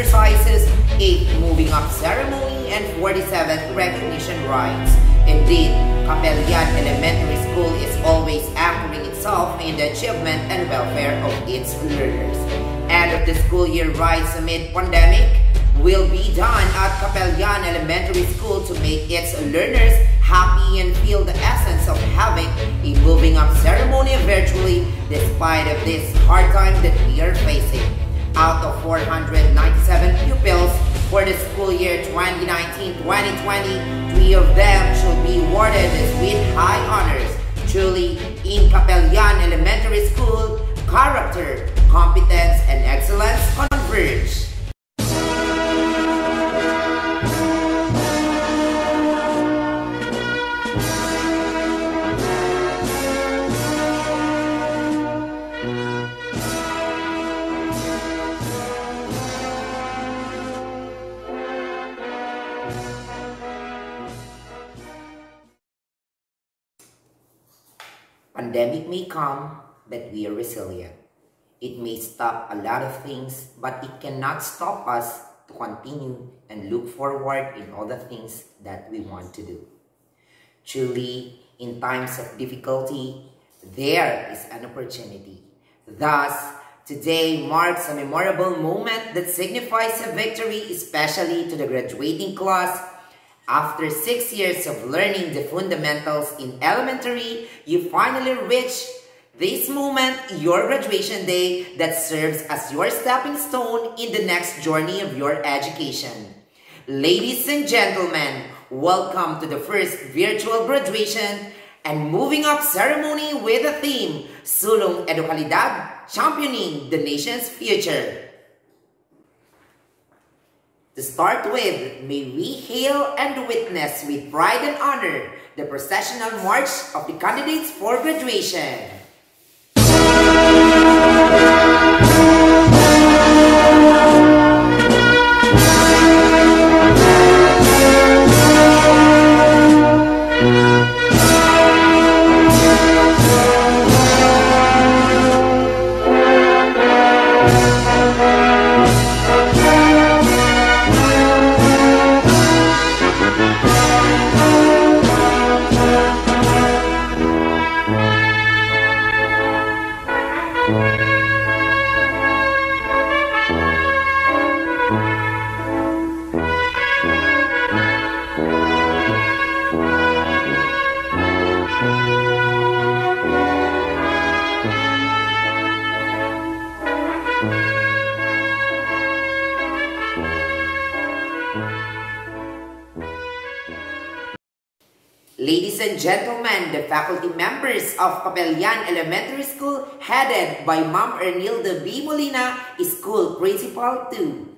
exercises, 8th moving up ceremony, and 47th recognition rites. Indeed, Capellan Elementary School is always anchoring itself in the achievement and welfare of its learners. End of the school year rites amid pandemic will be done at Capellan Elementary School to make its learners happy and feel the essence of having a moving up ceremony virtually despite of this hard time that we are facing. Out of 497 pupils for the school year 2019-2020, three of them should be awarded with high honors. Truly, in Capellan Elementary School, character, competence, and excellence converge. Pandemic may come, but we are resilient. It may stop a lot of things, but it cannot stop us to continue and look forward in all the things that we want to do. Truly, in times of difficulty, there is an opportunity. Thus, today marks a memorable moment that signifies a victory, especially to the graduating class after six years of learning the fundamentals in elementary, you finally reach this moment, your graduation day, that serves as your stepping stone in the next journey of your education. Ladies and gentlemen, welcome to the first virtual graduation and moving up ceremony with the theme, Sulong Educalidad, championing the nation's future. To start with, may we hail and witness with pride and honor the processional march of the candidates for graduation. Of Capellan Elementary School headed by Ma'am Ernilda B. Molina, is School Principal 2.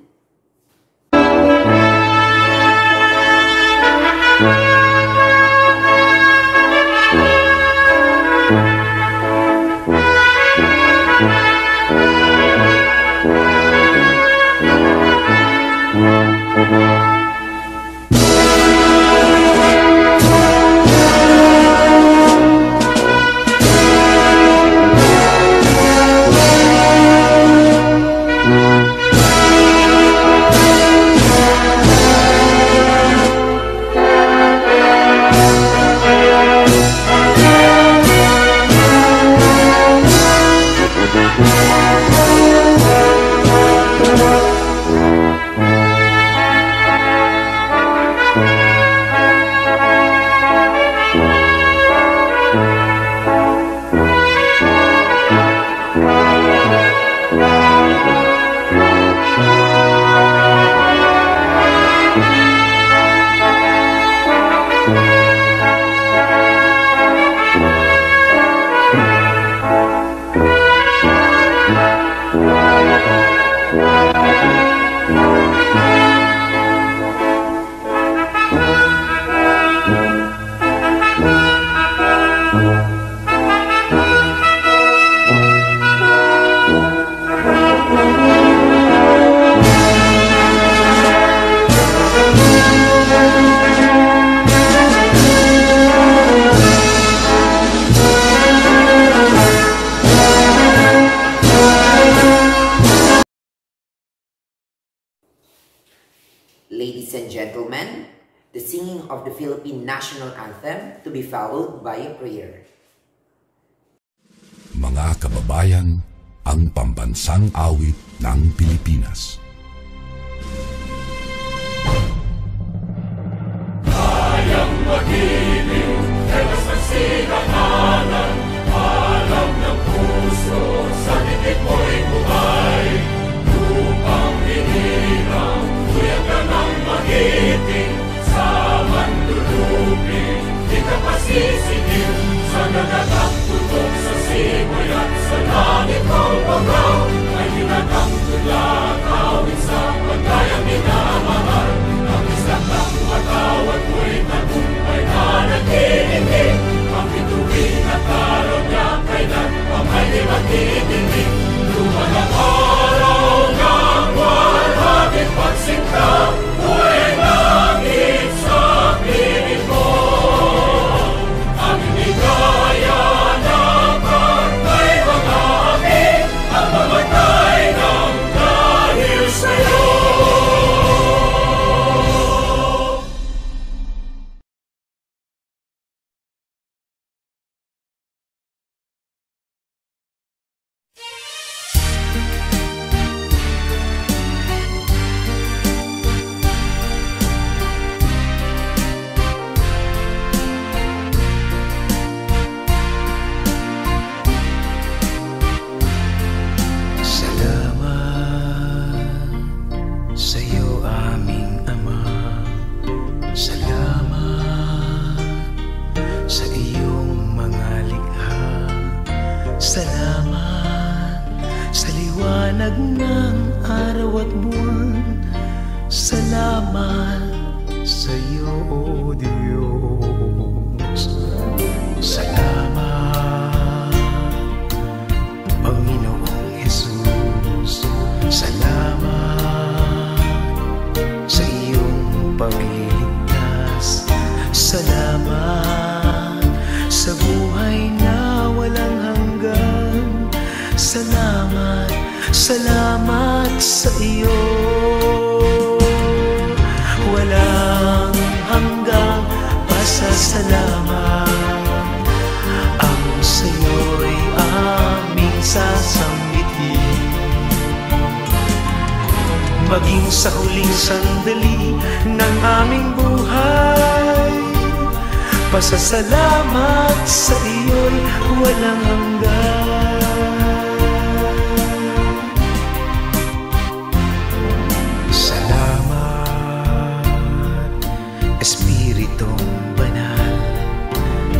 itong banal.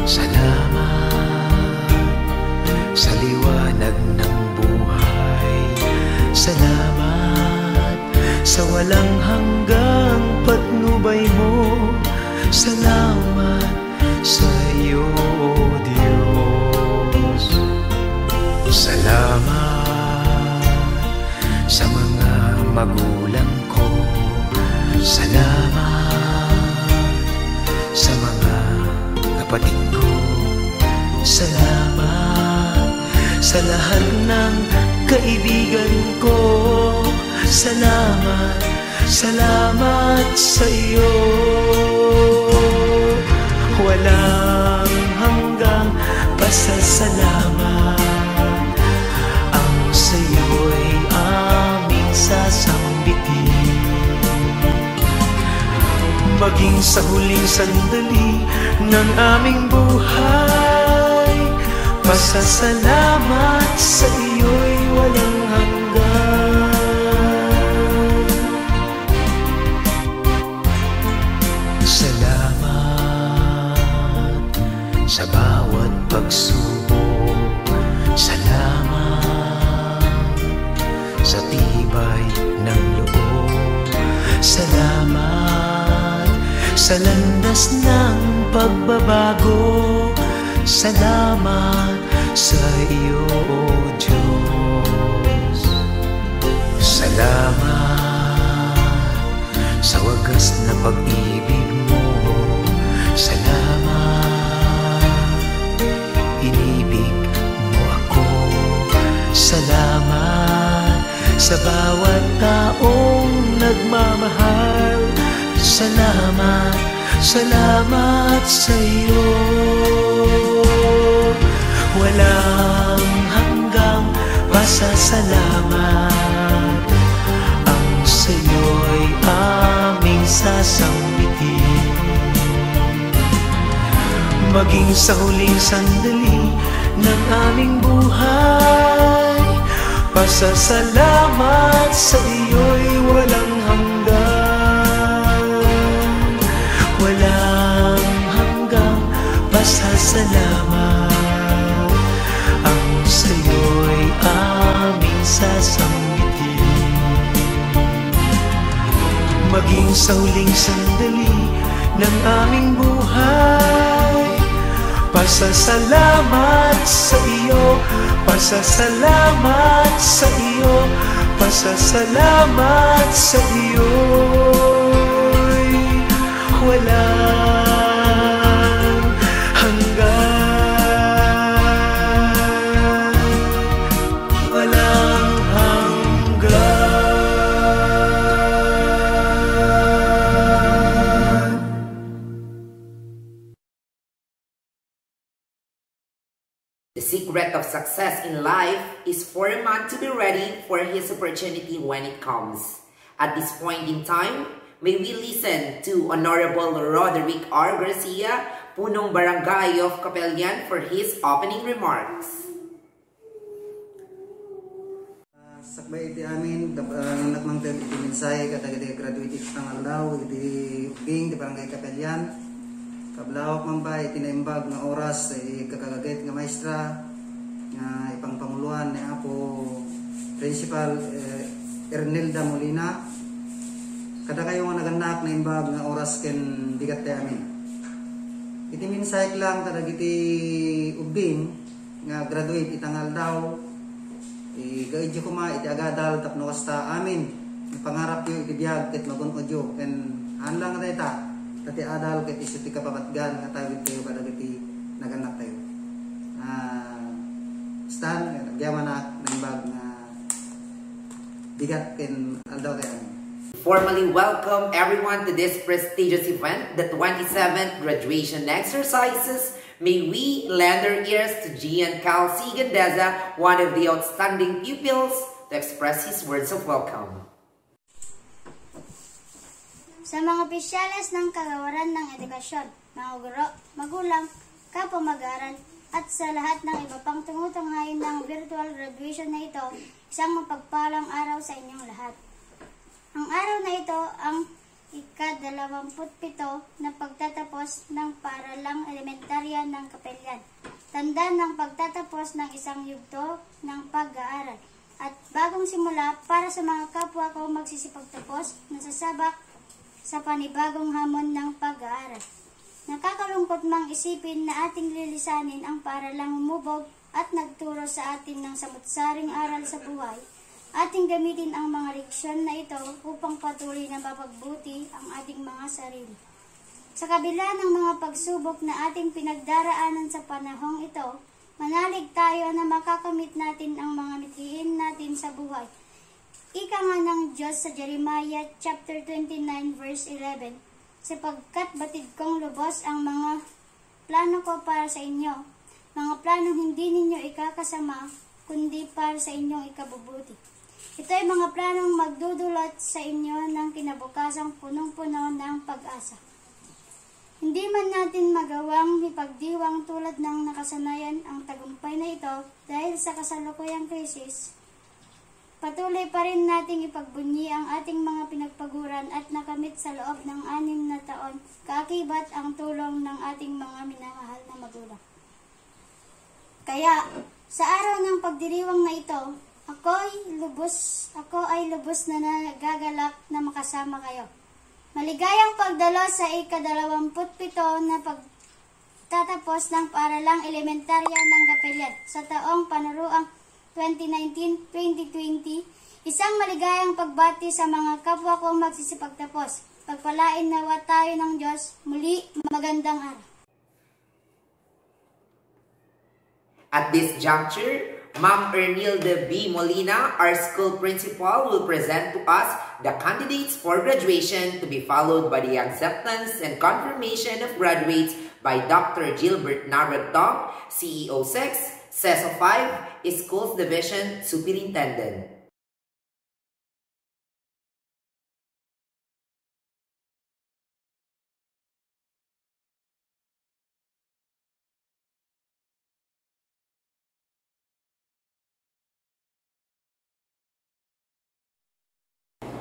Salamat sa liwanag ng buhay. Salamat sa walang hanggang patnubay mo. Salamat sa iyo, Diyos. Salamat sa mga magulang ko. Salamat kapatid ko. Salamat sa lahat ng kaibigan ko. Salamat, salamat sa iyo. Walang hanggang pasasalamat. maging sa huling sandali ng aming buhay. Pasasalamat sa iyo'y walang hanggan. Salamat sa bawat pagsusunod Sa landas ng pagbabago Salamat sa iyo, O Diyos. Salamat sa wagas na pag-ibig mo. Salamat Inibig mo ako. Salamat sa bawat taong nagmamahal. Salamat, salamat sa iyo Walang hanggang pasasalamat. Ang sa'yo'y aming sasambitin. Maging sa huling sandali ng aming buhay Pasasalamat sa iyo'y walang pasasalamat Ang sa'yo'y aming sasanggitin Maging sa huling sandali ng aming buhay. Pasasalamat sa iyo. Pasasalamat sa iyo. Pasasalamat sa iyo. Walang for his opportunity when it comes. At this point in time, may we listen to Honorable Roderick R. Garcia, Punong Barangay of Capellan for his opening remarks. Sakbay uh, iti amin, ang anak mang iti minsay, kata iti graduate iti tangalaw, iti king, iti barangay kapelyan. Kablawak man ba, iti naimbag nga oras, iti kakagagayt nga maestra, nga ipang panguluan ni Apo Principal eh, Ernilda Molina. Kada kayo nga naganak na imbag nga oras ken digat ti amin. Iti minsay lang, tadag iti ubing, nga graduate itangal daw, Igaidyo ko ma, iti agadal tapno kasta amin. Ang pangarap yo iti biyag ket magun odyo. Ken anlang tayo ta. Tati adal ket isu ti kapapatgan nga tayo tayo kada iti naganak tayo. Ah, stan gyama na naimbag na bigat tayo amin. Formally welcome everyone to this prestigious event, the 27th graduation exercises. May we lend our ears to Gian Cal Sigandeza, one of the outstanding pupils, to express his words of welcome. Sa mga opisyales ng kagawaran ng edukasyon, mga guro, magulang, kapwa mag-aaral, at sa lahat ng iba pang tumutunghayin ng virtual graduation na ito, isang mapagpalang araw sa inyong lahat. Ang araw na ito ang ika-27 na pagtatapos ng paralang elementarya ng kapelyan. Tanda ng pagtatapos ng isang yugto ng pag-aaral. At bagong simula para sa mga kapwa ko magsisipagtapos, nasasabak sa panibagong hamon ng pag-aaral. Nakakalungkot mang isipin na ating lilisanin ang paralang humubog at nagturo sa atin ng samutsaring aral sa buhay ating gamitin ang mga leksyon na ito upang patuloy na mapagbuti ang ating mga sarili. Sa kabila ng mga pagsubok na ating pinagdaraanan sa panahong ito, manalig tayo na makakamit natin ang mga mithiin natin sa buhay. Ika nga ng Diyos sa Jeremiah chapter 29 verse 11, sapagkat batid kong lubos ang mga plano ko para sa inyo, mga planong hindi ninyo ikakasama, kundi para sa inyong ikabubuti. Ito ay mga planong magdudulot sa inyo ng kinabukasang punong-puno ng pag-asa. Hindi man natin magawang ipagdiwang tulad ng nakasanayan ang tagumpay na ito dahil sa kasalukuyang krisis, patuloy pa rin nating ipagbunyi ang ating mga pinagpaguran at nakamit sa loob ng anim na taon, kaakibat ang tulong ng ating mga minamahal na magulang. Kaya, sa araw ng pagdiriwang na ito, ako ay lubos, ako ay lubos na nagagalak na makasama kayo. Maligayang pagdalo sa ika-27 na pagtatapos ng paaralang elementarya ng Gapelyan sa taong panuruang 2019-2020. Isang maligayang pagbati sa mga kapwa kong magsisipagtapos. Pagpalain nawa tayo ng Diyos. Muli, magandang araw. At this juncture, Ma'am Ernilde B. Molina, our school principal, will present to us the candidates for graduation to be followed by the acceptance and confirmation of graduates by Dr. Gilbert Naragtong, CEO 6, CESO 5, Schools Division Superintendent.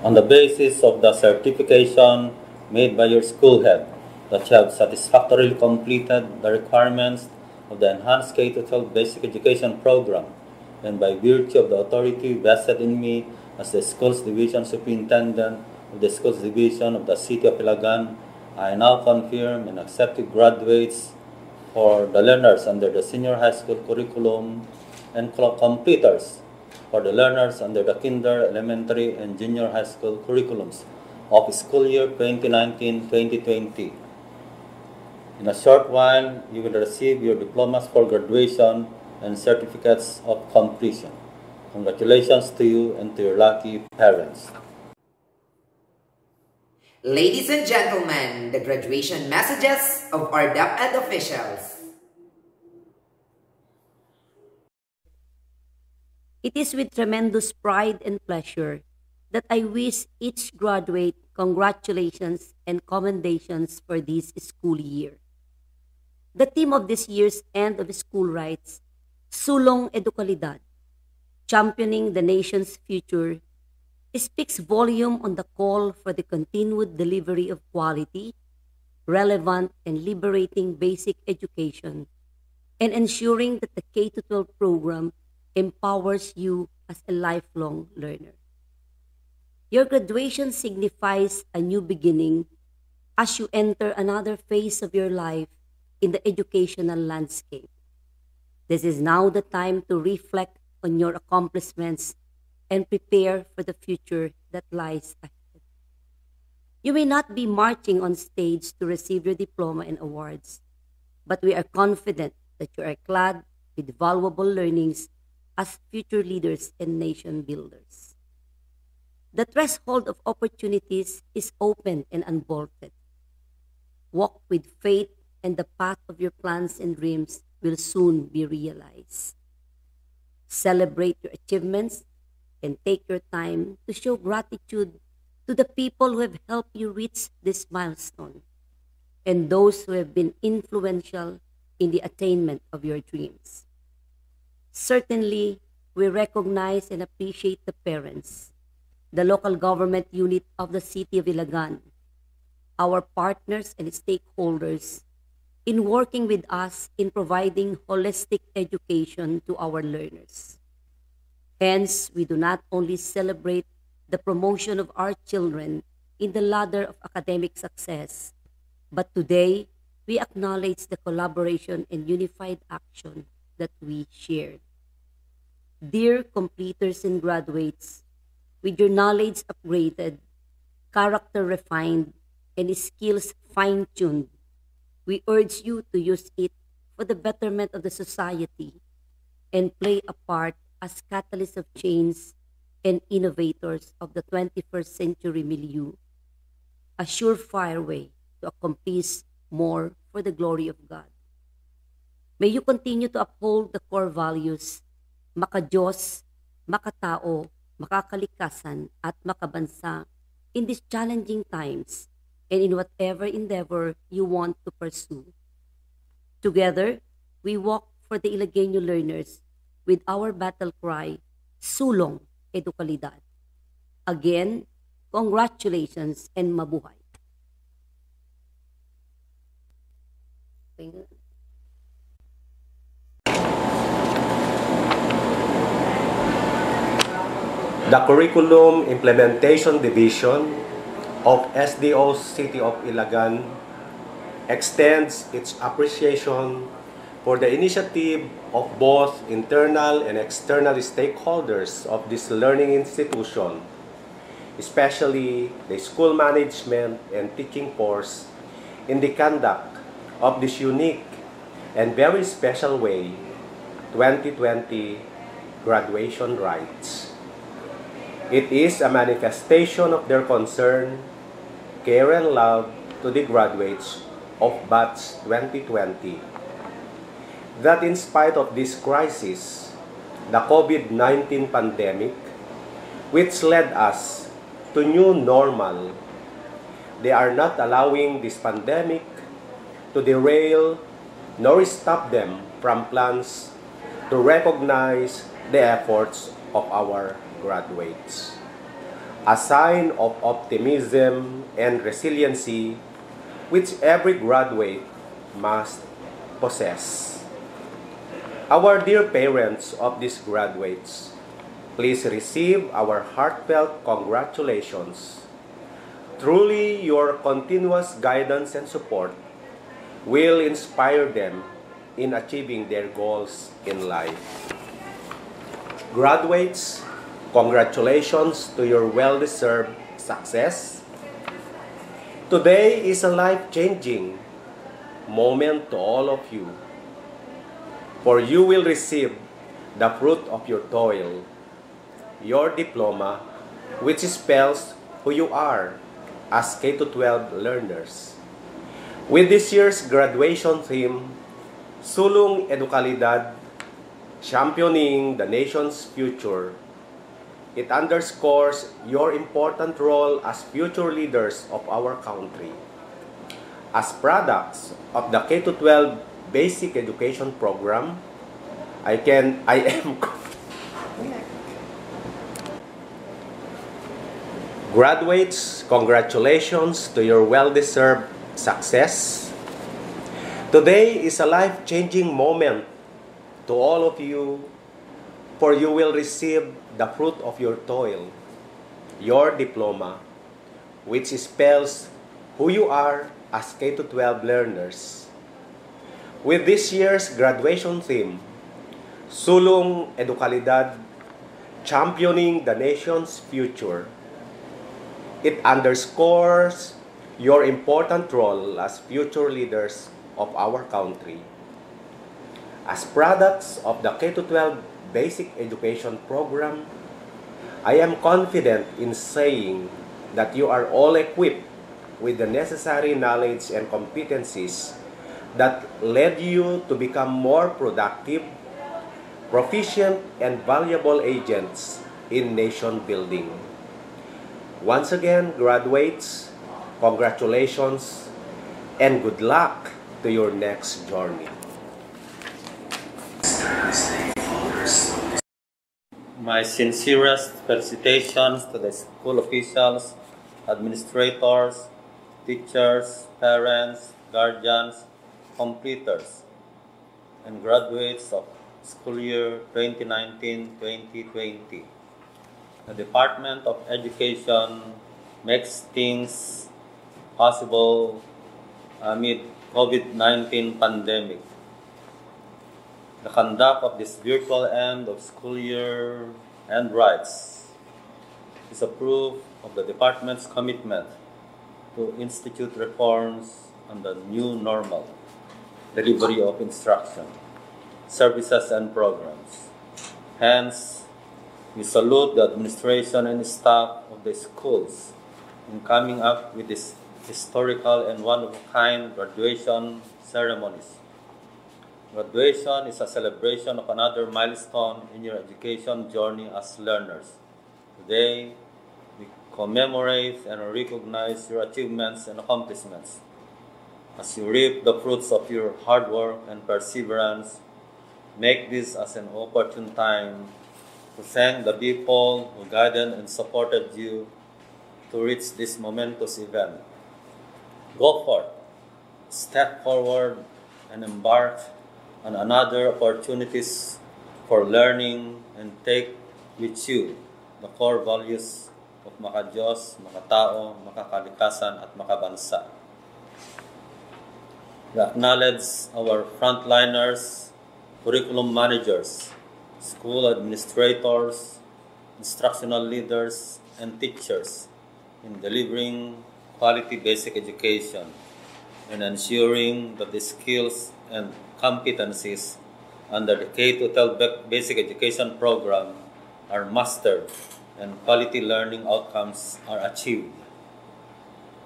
On the basis of the certification made by your school head that you have satisfactorily completed the requirements of the Enhanced K-12 Basic Education Program. And by virtue of the authority vested in me as the Schools Division Superintendent of the Schools Division of the City of Ilagan, I now confirm and accept graduates for the learners under the senior high school curriculum and completers for the learners under the kinder, elementary, and junior high school curriculums of school year 2019-2020. In a short while, you will receive your diplomas for graduation and certificates of completion. Congratulations to you and to your lucky parents. Ladies and gentlemen, the graduation messages of our DepEd officials. It is with tremendous pride and pleasure that I wish each graduate congratulations and commendations for this school year. The theme of this year's end of school writes, Sulong Edukalidad, championing the nation's future, speaks volume on the call for the continued delivery of quality, relevant, and liberating basic education, and ensuring that the K-12 program empowers you as a lifelong learner. Your graduation signifies a new beginning as you enter another phase of your life in the educational landscape. This is now the time to reflect on your accomplishments and prepare for the future that lies ahead. You may not be marching on stage to receive your diploma and awards, but we are confident that you are clad with valuable learnings as future leaders and nation builders. The threshold of opportunities is open and unbolted. Walk with faith, and the path of your plans and dreams will soon be realized. Celebrate your achievements and take your time to show gratitude to the people who have helped you reach this milestone and those who have been influential in the attainment of your dreams. Certainly, we recognize and appreciate the parents, the local government unit of the City of Ilagan, our partners and stakeholders in working with us in providing holistic education to our learners. Hence, we do not only celebrate the promotion of our children in the ladder of academic success, but today we acknowledge the collaboration and unified action that we shared. Dear completers and graduates, with your knowledge upgraded, character refined, and skills fine tuned, we urge you to use it for the betterment of the society and play a part as catalysts of change and innovators of the 21st century milieu, a surefire way to accomplish more for the glory of God. May you continue to uphold the core values, maka-Diyos, makatao, makakalikasan, at makabansa in these challenging times and in whatever endeavor you want to pursue. Together, we walk for the Ilegueño learners with our battle cry, Sulong Edukalidad. Again, congratulations and mabuhay. The Curriculum Implementation Division of SDO City of Ilagan extends its appreciation for the initiative of both internal and external stakeholders of this learning institution, especially the school management and teaching force in the conduct of this unique and very special way 2020 graduation rites. It is a manifestation of their concern, care, and love to the graduates of Batch 2020 that in spite of this crisis, the COVID-19 pandemic, which led us to new normal, they are not allowing this pandemic to derail nor stop them from plans to recognize the efforts of our graduates. A sign of optimism and resiliency which every graduate must possess. Our dear parents of these graduates, please receive our heartfelt congratulations. Truly, your continuous guidance and support will inspire them in achieving their goals in life. Graduates, congratulations to your well-deserved success. Today is a life-changing moment to all of you for you will receive the fruit of your toil, your diploma, which spells who you are as K-12 learners. With this year's graduation theme, Sulong Edukalidad, Championing the Nation's Future, it underscores your important role as future leaders of our country. As products of the K-12 basic education program, I can, I am, graduates, congratulations to your well-deserved success. Today is a life-changing moment to all of you, for you will receive the fruit of your toil, your diploma, which spells who you are as K-12 learners. With this year's graduation theme, Sulong Edukalidad, Championing the Nation's Future, it underscores your important role as future leaders of our country. As products of the K-12 Basic Education Program, I am confident in saying that you are all equipped with the necessary knowledge and competencies that led you to become more productive, proficient, and valuable agents in nation building. Once again, graduates, congratulations and good luck to your next journey. My sincerest felicitations to the school officials, administrators, teachers, parents, guardians, completers and graduates of school year 2019-2020. The Department of Education makes things possible amid COVID-19 pandemic. The conduct of this virtual end of school year and rights is a proof of the department's commitment to institute reforms on the new normal delivery of instruction, services, and programs. Hence, we salute the administration and staff of the schools in coming up with this historical and one-of-a-kind graduation ceremonies. Graduation is a celebration of another milestone in your education journey as learners. Today, we commemorate and recognize your achievements and accomplishments as you reap the fruits of your hard work and perseverance, make this as an opportune time to thank the people who guided and supported you to reach this momentous event. Go forth, step forward, and embark on another opportunities for learning and take with you the core values of maka-Diyos, makatao, makakalikasan, at makabansa. We acknowledge our frontliners, curriculum managers, school administrators, instructional leaders, and teachers in delivering quality basic education and ensuring that the skills and competencies under the K-12 Basic Education Program are mastered and quality learning outcomes are achieved.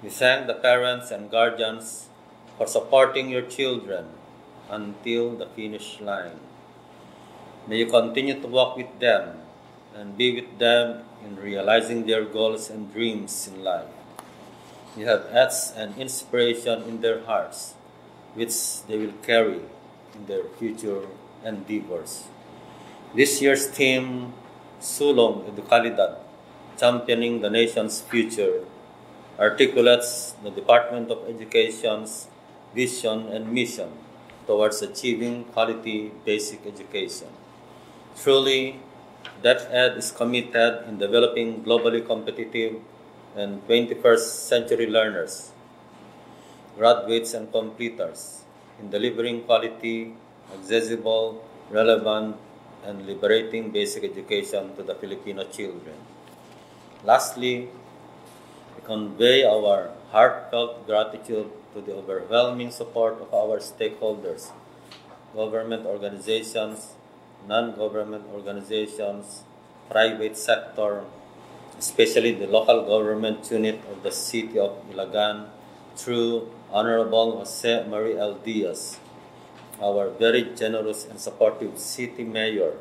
We thank the parents and guardians for supporting your children until the finish line. May you continue to walk with them and be with them in realizing their goals and dreams in life. You have acts and inspiration in their hearts, which they will carry in their future endeavors. This year's theme, Sulong Educalidad, championing the nation's future, articulates the Department of Education's vision and mission towards achieving quality basic education. Truly, DepEd is committed in developing globally competitive and 21st century learners, graduates, and completers in delivering quality, accessible, relevant, and liberating basic education to the Filipino children. Lastly, we convey our heartfelt gratitude to the overwhelming support of our stakeholders, government organizations, non-government organizations, private sector, especially the local government unit of the city of Ilagan, through Honorable Jose Marie L. Diaz, our very generous and supportive city mayor,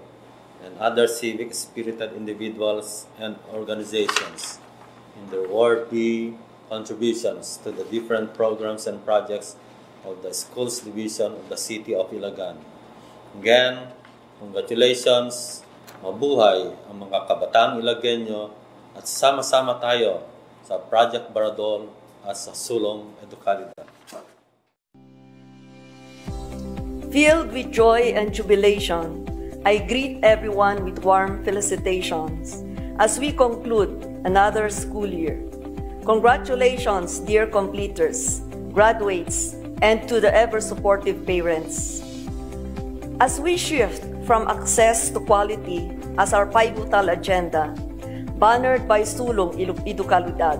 and other civic spirited individuals and organizations in their worthy contributions to the different programs and projects of the schools division of the city of Ilagan. Again, congratulations, mabuhay ang mga kabataang Ilagenyo at sama-sama tayo sa Project Baradol at sa Sulong Educalidad. Filled with joy and jubilation, I greet everyone with warm felicitations as we conclude another school year. Congratulations, dear completers, graduates, and to the ever supportive parents. As we shift from access to quality as our pivotal agenda, bannered by Sulong Educalidad,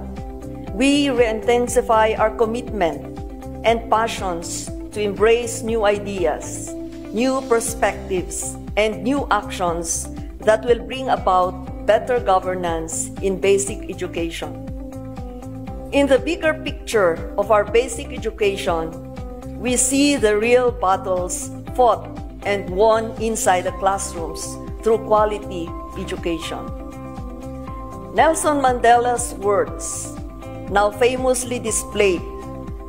we re-intensify our commitment and passions to embrace new ideas, new perspectives, and new actions that will bring about better governance in basic education. In the bigger picture of our basic education, we see the real battles fought and won inside the classrooms through quality education. Nelson Mandela's words, now famously displayed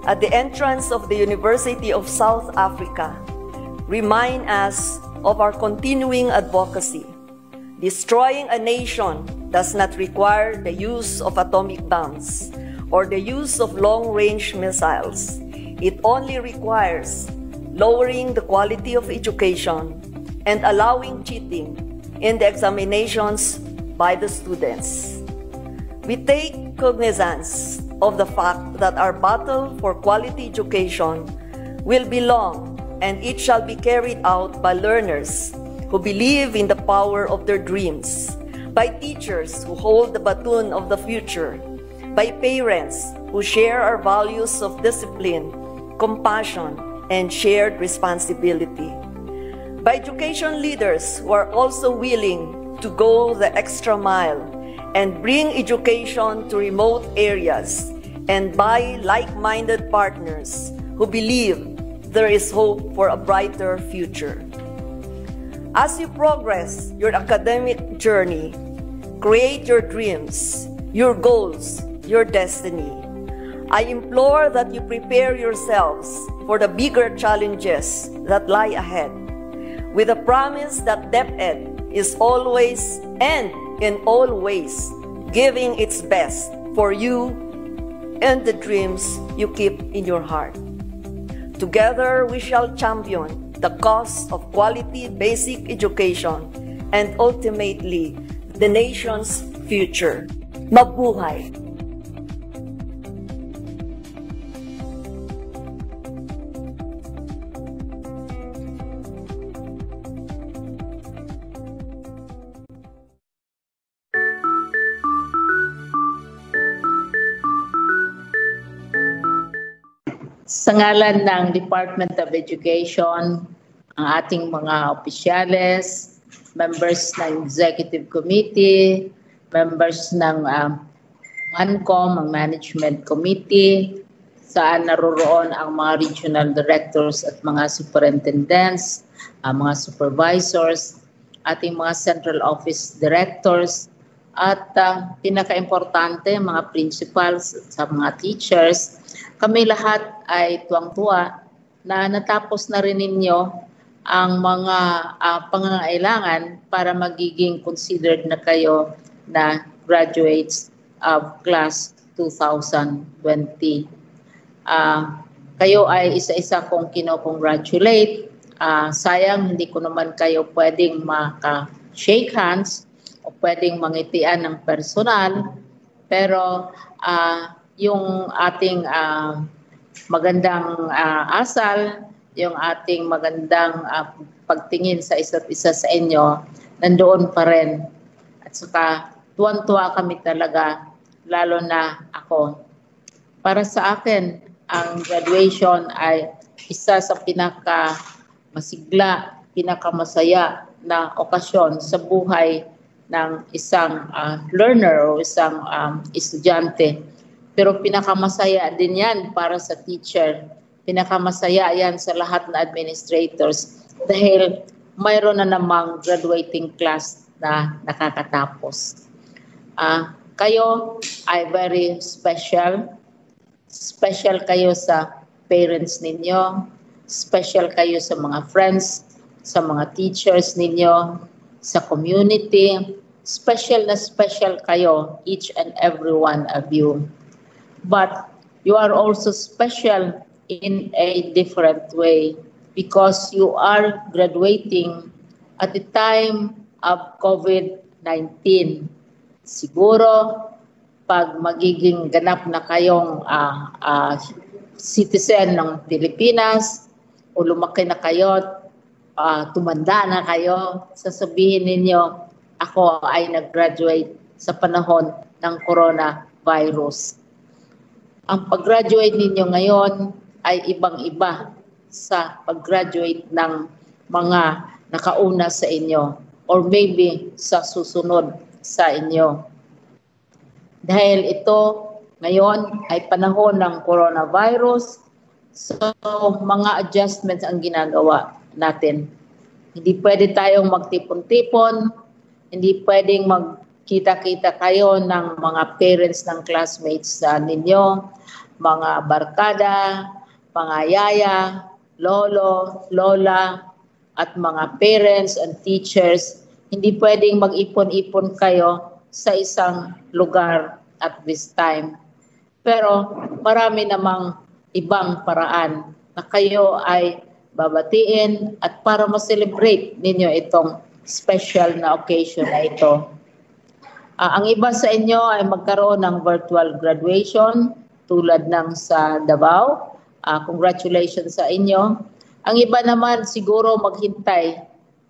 at the entrance of the University of South Africa, remind us of our continuing advocacy. Destroying a nation does not require the use of atomic bombs or the use of long range missiles. It only requires lowering the quality of education and allowing cheating in the examinations by the students. We take cognizance of the fact that our battle for quality education will be long and it shall be carried out by learners who believe in the power of their dreams, by teachers who hold the baton of the future, by parents who share our values of discipline, compassion, and shared responsibility, by education leaders who are also willing to go the extra mile and bring education to remote areas, and by like minded partners who believe there is hope for a brighter future. As you progress your academic journey, create your dreams, your goals, your destiny. I implore that you prepare yourselves for the bigger challenges that lie ahead, with the promise that DepEd is always and in all ways giving its best for you and the dreams you keep in your heart. Together, we shall champion the cause of quality basic education and ultimately the nation's future. Mabuhay! Ngalan ng Department of Education, ang ating mga opisyales, members ng executive committee, members ng um, MANCOM, ang management committee, saan naroroon ang mga regional directors at mga superintendents, ang mga supervisors, ating mga central office directors, at uh, pinaka-importante, mga principals sa mga teachers, kami lahat ay tuwang-tuwa na natapos na rin ninyo ang mga uh, pangangailangan para magiging considered na kayo na graduates of class 2020. Uh, kayo ay isa-isa kong kino-congratulate. Uh, sayang hindi ko naman kayo pwedeng maka-shake hands o pwedeng mangitian ng personal, pero uh, yung ating uh, magandang uh, asal, yung ating magandang uh, pagtingin sa isa't isa sa inyo, nandoon pa rin. At saka tuwan-tuwa kami talaga, lalo na ako. Para sa akin, ang graduation ay isa sa pinaka masigla, pinakamasaya na okasyon sa buhay ng isang uh, learner o isang um, estudyante. Pero pinakamasaya din yan para sa teacher. Pinakamasaya yan sa lahat na administrators dahil mayroon na namang graduating class na nakakatapos. Uh, kayo ay very special. Special kayo sa parents ninyo. Special kayo sa mga friends, sa mga teachers ninyo, sa community. Special na special kayo, each and every one of you. But you are also special in a different way because you are graduating at the time of COVID-19. Siguro, pag magiging ganap na kayong uh, uh, citizen ng Pilipinas o lumaki na kayo uh, tumanda na kayo, sasabihin ninyo, ako ay nag-graduate sa panahon ng coronavirus. Ang pag-graduate ninyo ngayon ay ibang-iba sa pag-graduate ng mga nakauna sa inyo or maybe sa susunod sa inyo. Dahil ito ngayon ay panahon ng coronavirus, so mga adjustments ang ginagawa natin. Hindi pwede tayong magtipon-tipon, hindi pwedeng magkita-kita kayo ng mga parents ng classmates sa ninyo, mga barkada, mga yaya, lolo, lola, at mga parents and teachers. Hindi pwedeng mag-ipon-ipon kayo sa isang lugar at this time. Pero marami namang ibang paraan na kayo ay babatiin at para ma-celebrate ninyo itong special na occasion na ito. Uh, ang iba sa inyo ay magkaroon ng virtual graduation tulad ng sa Davao. Uh, congratulations sa inyo. Ang iba naman siguro maghintay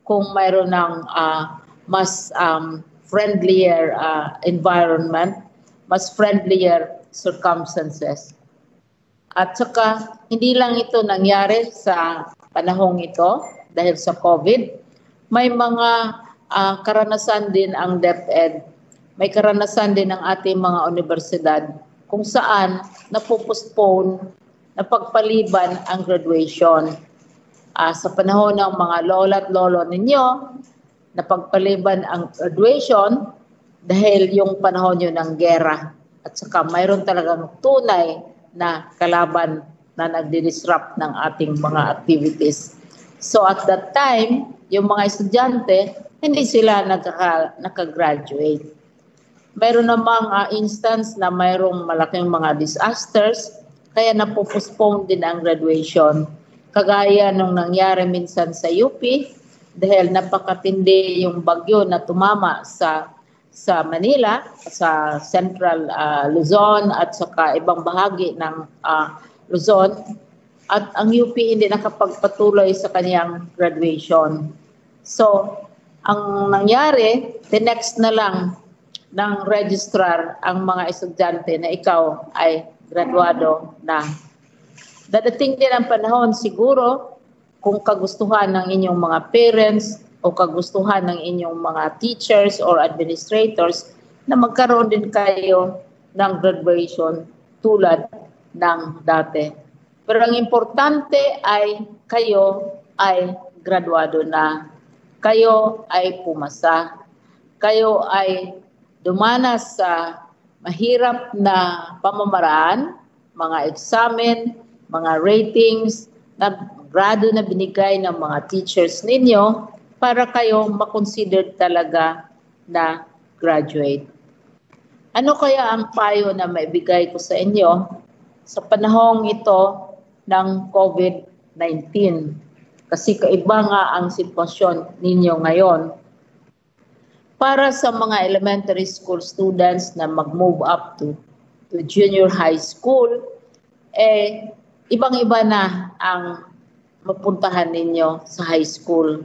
kung mayroon ng uh, mas um, friendlier uh, environment, mas friendlier circumstances. At saka, hindi lang ito nangyari sa panahong ito dahil sa COVID. May mga uh, karanasan din ang DepEd. May karanasan din ang ating mga universidad kung saan napopostpone, napagpaliban ang graduation. Uh, sa panahon ng mga lola at lolo ninyo, napagpaliban ang graduation dahil yung panahon yun ng gera. At saka mayroon talagang tunay na kalaban na nagdi-disrupt ng ating mga activities. So at that time, yung mga estudyante, hindi sila nagka, nakagraduate. Mayroon namang uh, instance na mayroong malaking mga disasters, kaya napopostpone din ang graduation. Kagaya nung nangyari minsan sa UP, dahil napakatindi yung bagyo na tumama sa sa Manila, sa Central uh, Luzon at saka ibang bahagi ng uh, Luzon at ang UP hindi nakapagpatuloy sa kanyang graduation. So, ang nangyari, the next na lang ng registrar ang mga estudyante na ikaw ay graduado na. Dadating din ang panahon siguro kung kagustuhan ng inyong mga parents o kagustuhan ng inyong mga teachers or administrators na magkaroon din kayo ng graduation tulad ng dati. Pero ang importante ay kayo ay graduado na. Kayo ay pumasa. Kayo ay dumanas sa mahirap na pamamaraan, mga examen, mga ratings, na grado na binigay ng mga teachers ninyo para kayo makonsider talaga na graduate. Ano kaya ang payo na maibigay ko sa inyo sa panahong ito ng COVID-19? Kasi kaiba nga ang sitwasyon ninyo ngayon. Para sa mga elementary school students na mag-move up to, to junior high school, eh, ibang-iba na ang mapuntahan ninyo sa high school.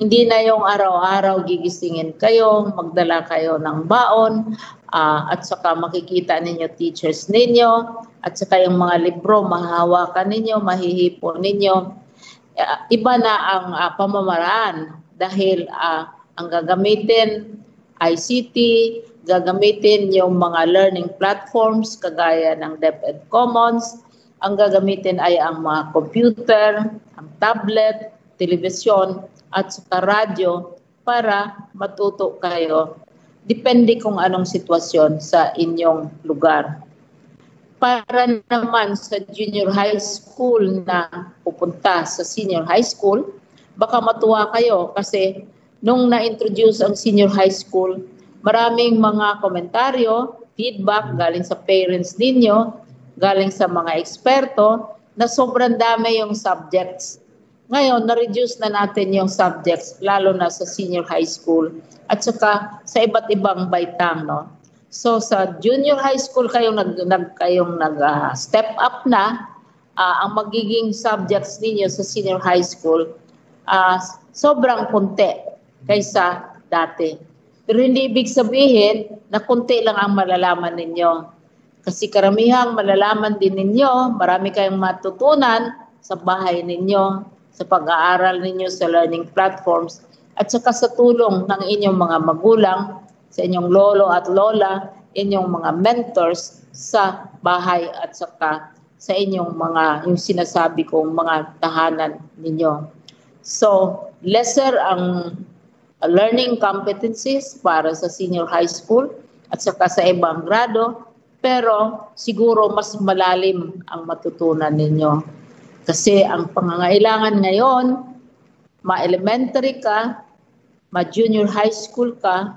Hindi na yung araw-araw gigisingin kayo, magdala kayo ng baon, uh, at saka makikita ninyo teachers ninyo, at saka yung mga libro mahahawakan ninyo, mahihipo ninyo. Uh, iba na ang uh, pamamaraan dahil uh, ang gagamitin ICT, gagamitin yung mga learning platforms kagaya ng DepEd Commons, ang gagamitin ay ang mga computer, ang tablet, telebisyon, at saka radyo para matuto kayo. Depende kung anong sitwasyon sa inyong lugar. Para naman sa junior high school na pupunta sa senior high school, baka matuwa kayo kasi nung na-introduce ang senior high school, maraming mga komentaryo, feedback galing sa parents ninyo galing sa mga eksperto na sobrang dami yung subjects. Ngayon, na-reduce na natin yung subjects, lalo na sa senior high school at saka sa iba't ibang baitang. No? So sa junior high school kayong nag, nag kayong nag uh, step up na uh, ang magiging subjects ninyo sa senior high school uh, sobrang konti kaysa dati. Pero hindi ibig sabihin na konti lang ang malalaman ninyo. Kasi karamihang malalaman din ninyo, marami kayong matutunan sa bahay ninyo, sa pag-aaral ninyo sa learning platforms, at saka sa tulong ng inyong mga magulang, sa inyong lolo at lola, inyong mga mentors sa bahay at saka sa inyong mga, yung sinasabi kong mga tahanan ninyo. So, lesser ang learning competencies para sa senior high school at saka sa ibang grado, pero siguro mas malalim ang matutunan ninyo. Kasi ang pangangailangan ngayon, ma-elementary ka, ma-junior high school ka,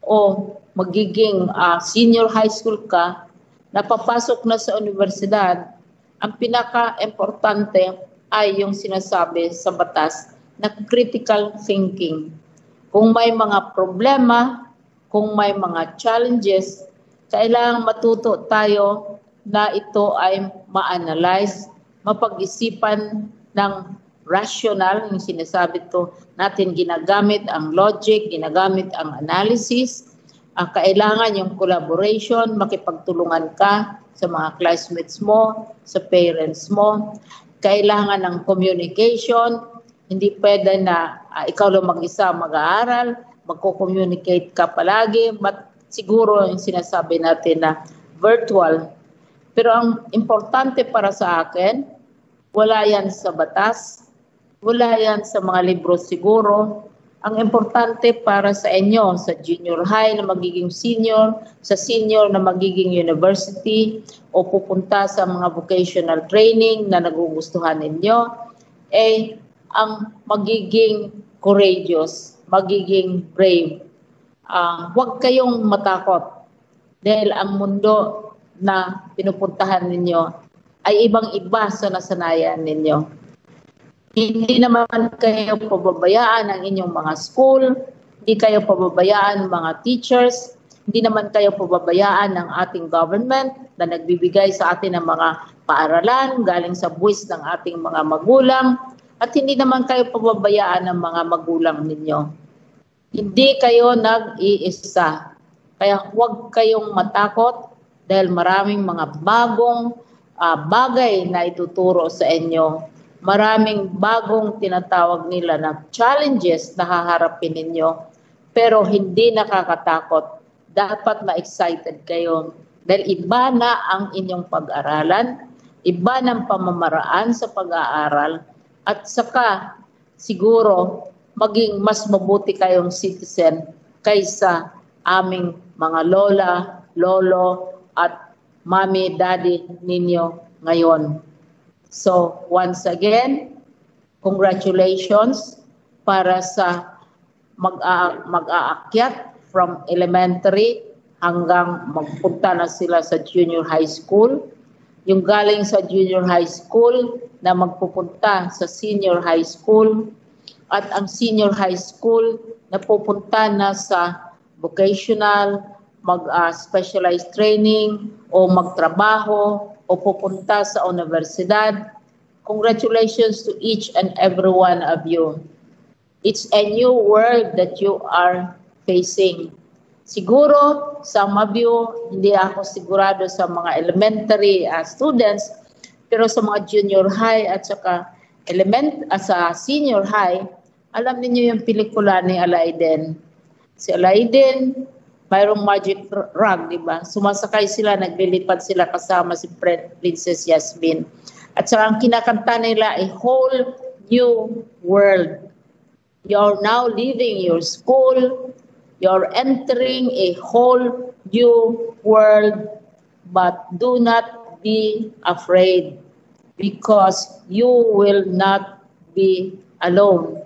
o magiging uh, senior high school ka, napapasok na sa universidad, ang pinaka-importante ay yung sinasabi sa batas na critical thinking. Kung may mga problema, kung may mga challenges, kailangang matuto tayo na ito ay ma-analyze, mapag-isipan ng rational, yung sinasabi to natin, ginagamit ang logic, ginagamit ang analysis, ang kailangan yung collaboration, makipagtulungan ka sa mga classmates mo, sa parents mo, kailangan ng communication, hindi pwede na uh, ikaw lang mag-isa mag-aaral, magko-communicate ka palagi, but siguro yung sinasabi natin na virtual. Pero ang importante para sa akin, wala yan sa batas, wala yan sa mga libro siguro. Ang importante para sa inyo, sa junior high na magiging senior, sa senior na magiging university, o pupunta sa mga vocational training na nagugustuhan ninyo, eh ang magiging courageous, magiging brave, uh, huwag kayong matakot dahil ang mundo na pinupuntahan ninyo ay ibang-iba sa nasanayan ninyo. Hindi naman kayo pababayaan ng inyong mga school, hindi kayo pababayaan mga teachers, hindi naman kayo pababayaan ng ating government na nagbibigay sa atin ng mga paaralan galing sa buwis ng ating mga magulang at hindi naman kayo pababayaan ng mga magulang ninyo. Hindi kayo nag-iisa. Kaya huwag kayong matakot dahil maraming mga bagong uh, bagay na ituturo sa inyo. Maraming bagong tinatawag nila na challenges na haharapin ninyo. Pero hindi nakakatakot. Dapat ma-excited kayo. Dahil iba na ang inyong pag-aralan, iba ng pamamaraan sa pag-aaral at saka siguro maging mas mabuti kayong citizen kaysa aming mga lola, lolo at mami, daddy ninyo ngayon. So, once again, congratulations para sa mag-aakyat from elementary hanggang magpunta na sila sa junior high school. Yung galing sa junior high school na magpupunta sa senior high school at ang senior high school na pupunta na sa vocational, mag-specialized uh, training o magtrabaho o pupunta sa universidad. Congratulations to each and every one of you. It's a new world that you are facing. Siguro, some of you, hindi ako sigurado sa mga elementary uh, students, pero sa mga junior high at saka element, uh, sa senior high, alam niyo yung pelikula ni Alaiden. Si Alaiden, mayroong magic rug, di ba? Sumasakay sila, naglilipad sila kasama si Princess Yasmin. At saka ang kinakanta nila, a whole new world. You're now leaving your school, you're entering a whole new world, but do not be afraid because you will not be alone.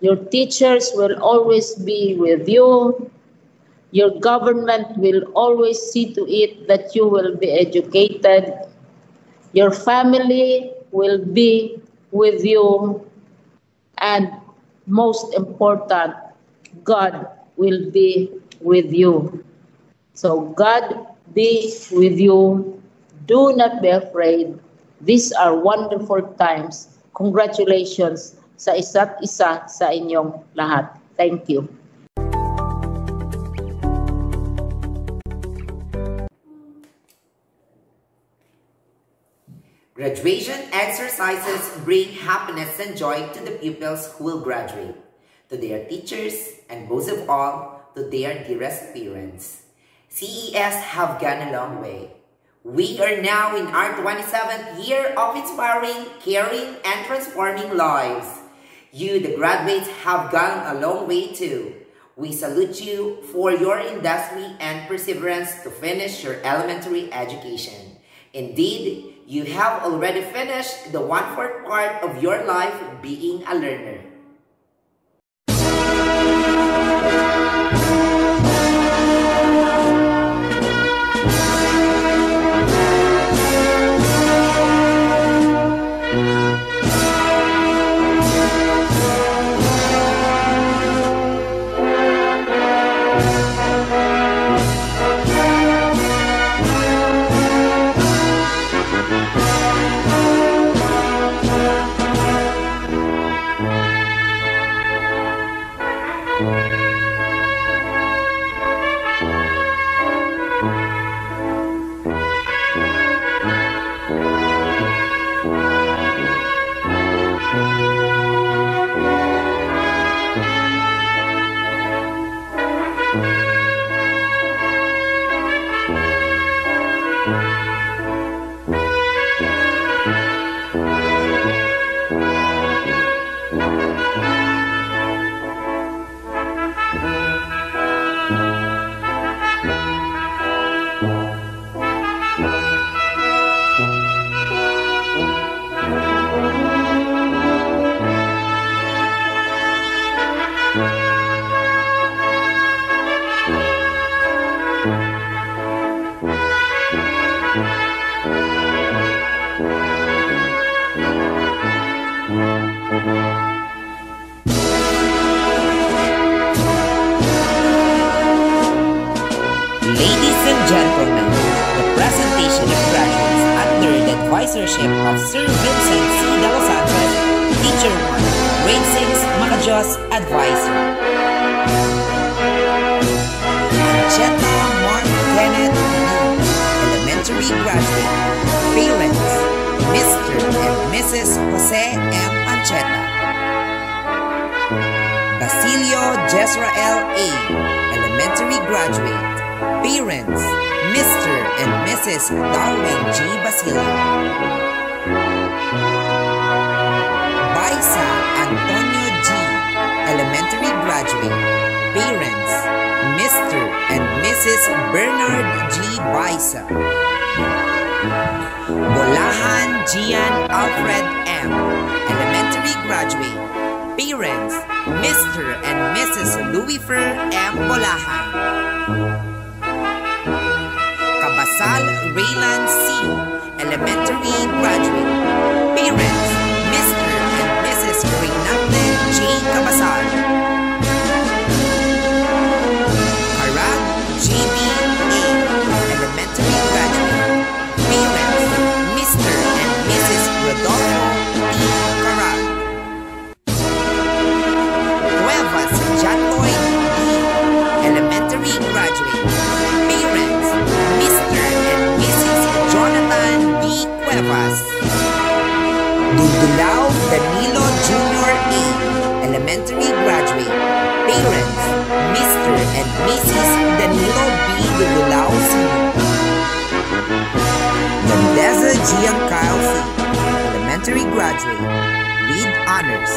Your teachers will always be with you. Your government will always see to it that you will be educated. Your family will be with you. And most important, God will be with you. So God be with you. Do not be afraid. These are wonderful times. Congratulations sa isa't isa sa inyong lahat. Thank you. Graduation exercises bring happiness and joy to the pupils who will graduate, to their teachers, and most of all, to their dearest parents. CES have gone a long way. We are now in our 27th year of inspiring, caring, and transforming lives. You, the graduates, have gone a long way too. We salute you for your industry and perseverance to finish your elementary education. Indeed, you have already finished the one-fourth part of your life being a learner. Advisorship of graduates under the advisement of Sir Vincent C. De Los Santos, Teacher 1, Grade 6, Makajos Advisor. Ancheta Mon Kenneth B. Elementary Graduate. Parents, Mr. and Mrs. Jose M. Ancheta. Basilio Jezrael A., elementary graduate. Parents, Mr. and Mrs. Darwin G. Basilio. Baisa Antonio G., elementary graduate. Parents, Mr. and Mrs. Bernard G. Baisa. Bolahan Gian Alfred M., elementary graduate. Parents, Mr. and Mrs. Louifer M. Bolahan. Kabasal Raylan C., elementary graduate. Parents, Mr. and Mrs. Reynalde J. Kabasal. Danilo B. Dudulao Sr. Mendeza Giancarlo elementary graduate. With honors.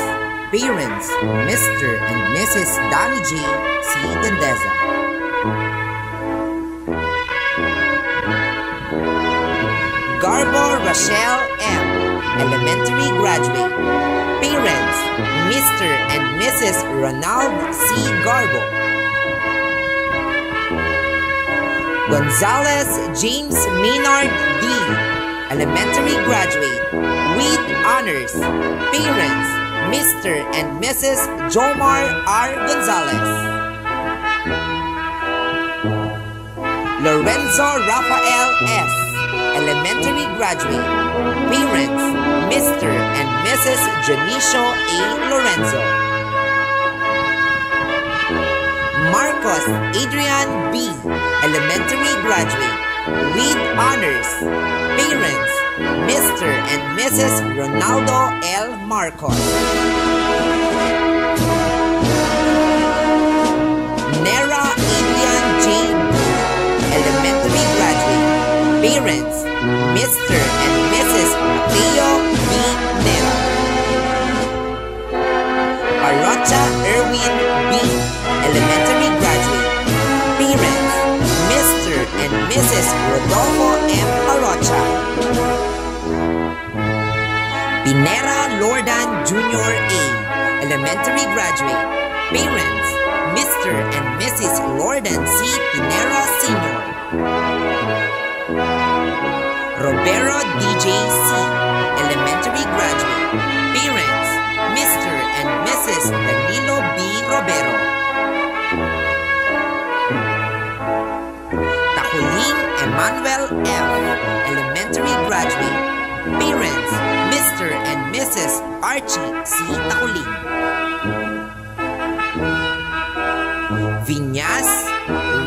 Parents, Mr. and Mrs. Donnie G. C. Dendeza. Garbo Rochelle M., elementary graduate. Parents, Mr. and Mrs. Ronald C. Garbo. Gonzalez James Maynard D., elementary graduate. With honors. Parents, Mr. and Mrs. Jomar R. Gonzalez. Lorenzo Rafael S., elementary graduate. Parents, Mr. and Mrs. Janicio A. Lorenzo. Marcos Adrian B., elementary graduate. With honors. Parents, Mr. and Mrs. Ronaldo L. Marcos. Nera Adrian J. Elementary graduate. Parents, Mr. and is Rodolfo M. Arocha. Pinera Lordan Jr. A., elementary graduate. Parents, Mr. and Mrs. Lordan C. Pinera Sr. Robero DJ C., elementary graduate. Parents, Mr. and Mrs. Danilo B. Robero. Emmanuel F., elementary graduate. Parents, Mr. and Mrs. Archie C. Takuling. Vinyas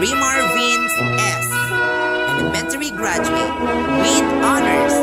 Rimar Vince S., elementary graduate. With honors.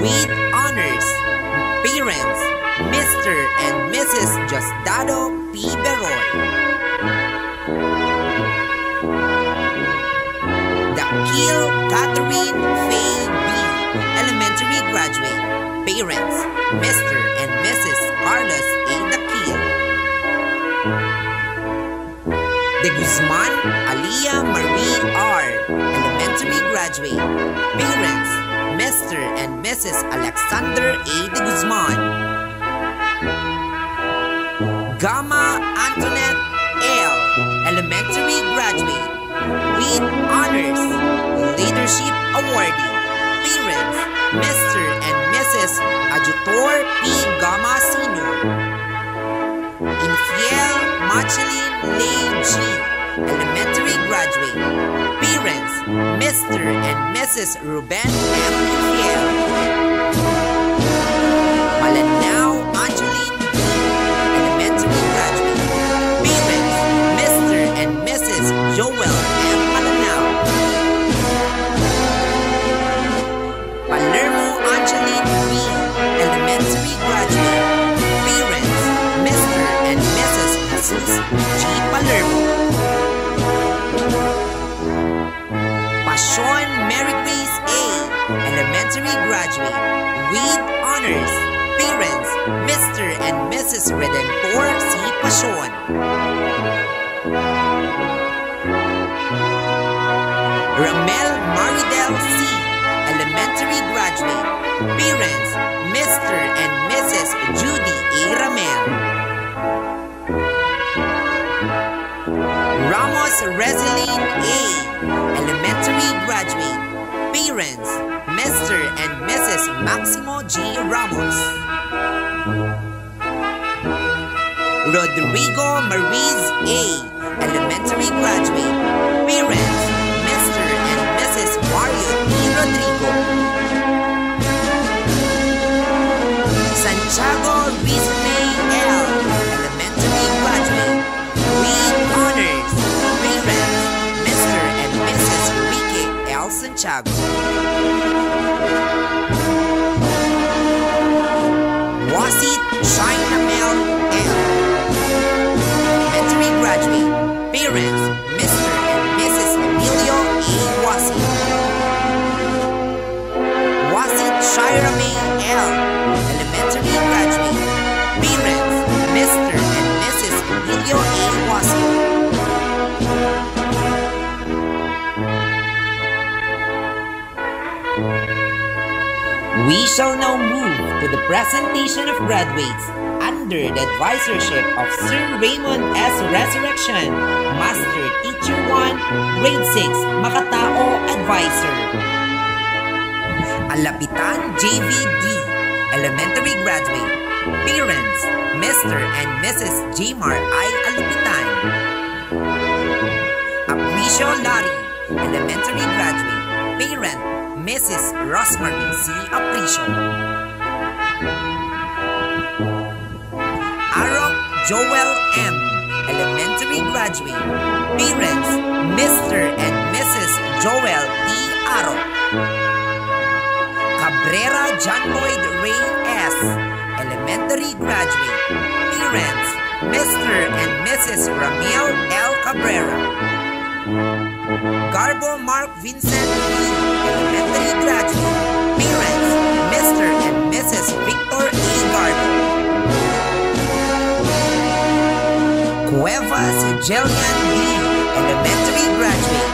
With honors. Parents, Mr. and Mrs. Justado P. Beroy. Dakil Catherine Faye B., elementary graduate. Parents, Mr. and Mrs. Carlos A. Dakil. De Guzman Alia Marie R., elementary graduate. Parents, Mr. and Mrs. Alexander A. de Guzman. Gamma Antoinette L. Elementary graduate with honors, leadership awardee. Parents, Mr. and Mrs. Adjutor P. Gamma Sr. Infiel Machelin Lei G. Elementary graduate. Parents, Mr. and Mrs. Ruben M. Infiel. Malanao Angeline. Elementary graduate. Parents, Mr. and Mrs. Joel M. Malanao. Palermo Angeline B. Elementary graduate. Parents, Mr. and Mrs. Jesus G. Palermo. Passion Mary Grace A. Elementary graduate with honors. Parents, Mr. and Mrs. Redemptor C. Passion. Ramel Maridel C. Elementary graduate. Parents, Mr. and Mrs. Judy A. Ramel. Ramos Reseline A. Elementary graduate. Parents, Mr. and Mrs. Maximo G. Ramos. Rodrigo Mariz A. Elementary graduate. Parents, Mr. and Mrs. Mario E. Rodrigo. Santiago Thiago. Was it China Mel and Metri graduate parents Mr. and Mrs. Emilio E. Was it? Was it Shirame L? We shall now move to the presentation of graduates under the advisorship of Sir Raymond S. Resurrection, Master Teacher 1, Grade 6, Makatao Advisor. Alapitan JVD, Elementary Graduate. Parents, Mr. and Mrs. Jmar I. Alapitan. Aprisio Lari, Elementary Graduate. Parent, Mrs. Rosemary C. Aprisio. Arok Joel M. Elementary Graduate. Parents, Mr. and Mrs. Joel T. Arok. Cabrera John Lloyd Ray S. Elementary Graduate. Parents, Mr. and Mrs. Ramil L. Cabrera. Garbo Mark Vincent B. Elementary Graduate. Parents, Mr. and Mrs. Victor E. Garbo. Cuevas Jelian B. Elementary Graduate.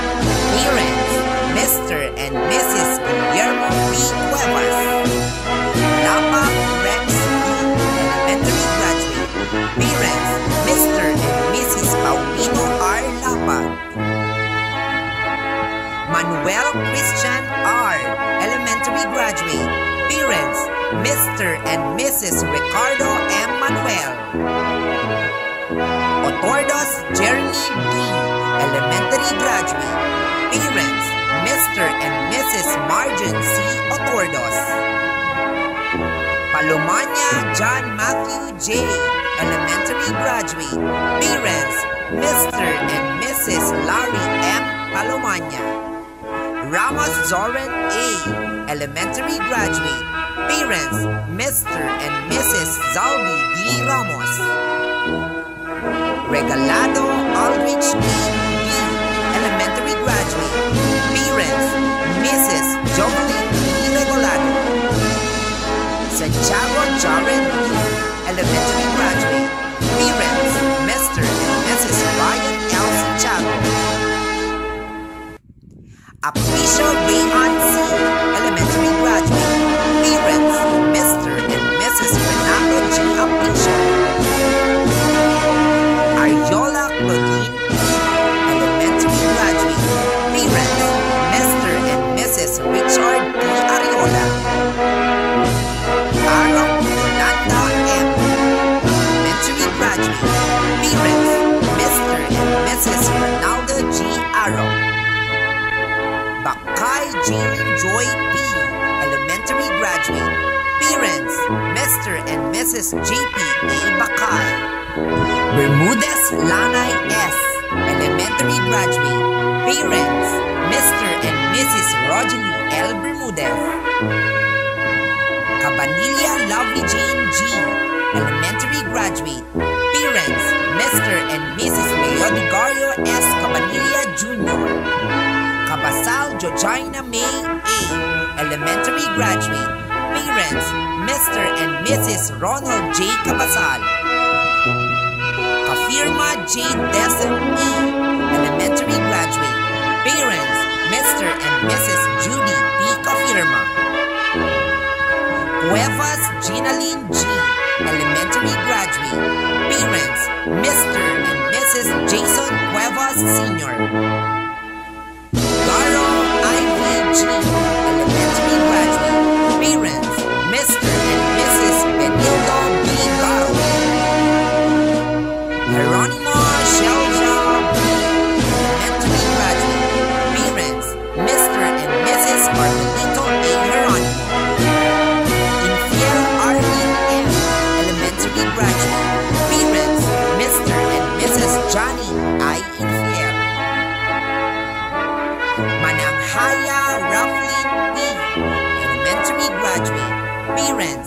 Parents, Mr. and Mrs. Guillermo B. Manuel Christian R. Elementary Graduate. Parents, Mr. and Mrs. Ricardo M. Manuel. Otordos Jeremy D. Elementary Graduate. Parents, Mr. and Mrs. Margin C. Otordos. Palomania John Matthew J. Elementary Graduate. Parents, Mr. and Mrs. Larry M. Palomania. Ramos Zoran A. Elementary Graduate. Parents, Mr. and Mrs. Zalbi D. Ramos. Regalado Aldrich D. B. Elementary Graduate. Parents, Mrs. Jovelyn D. Regalado. Santiago Jared D. Elementary A pre-show elementary graduate. Jane Joy P., elementary graduate. Parents, Mr. and Mrs. J.P. A. Bakay. Bermudez Lanay S., elementary graduate. Parents, Mr. and Mrs. Rogelie L. Bermudez. Cabanilla Lovely Jane G., elementary graduate. Parents, Mr. and Mrs. Leodigario S. Cabanilla Jr. Kabasal Georgina May A., elementary graduate. Parents, Mr. and Mrs. Ronald J. Kabasal. Kafirma J. Desem E., elementary graduate. Parents, Mr. and Mrs. Judy P. Kafirma. Cuevas Ginaline G., elementary graduate. Parents, Mr. and Mrs. Jason Cuevas Sr. 只有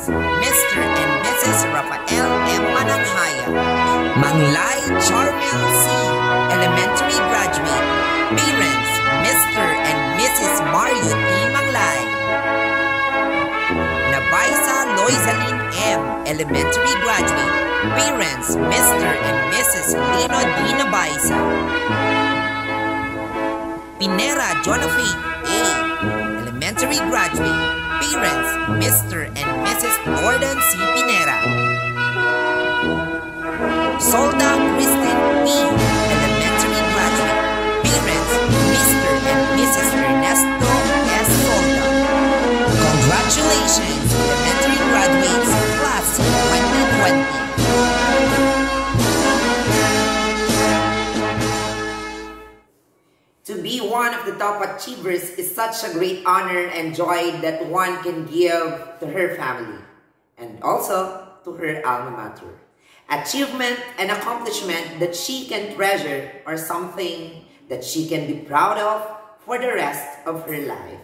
Mr. and Mrs. Rafael M. Mananghaya. Manglay Charmel C., elementary graduate. Parents, Mr. and Mrs. Mario T. Manglay. Nabaisa Loizaline M., elementary graduate. Parents, Mr. and Mrs. Lino D. Nabaisa. Pinera Jonafe A., elementary graduate. Parents, Mr. and Mrs. Gordon C. Pinera. Solda Kristen P., elementary graduate. Parents, Mr. and Mrs. Ernesto S. Solda. Congratulations, elementary graduates, class of 2020. One of the top achievers is such a great honor and joy that one can give to her family and also to her alma mater. Achievement and accomplishment that she can treasure are something that she can be proud of for the rest of her life.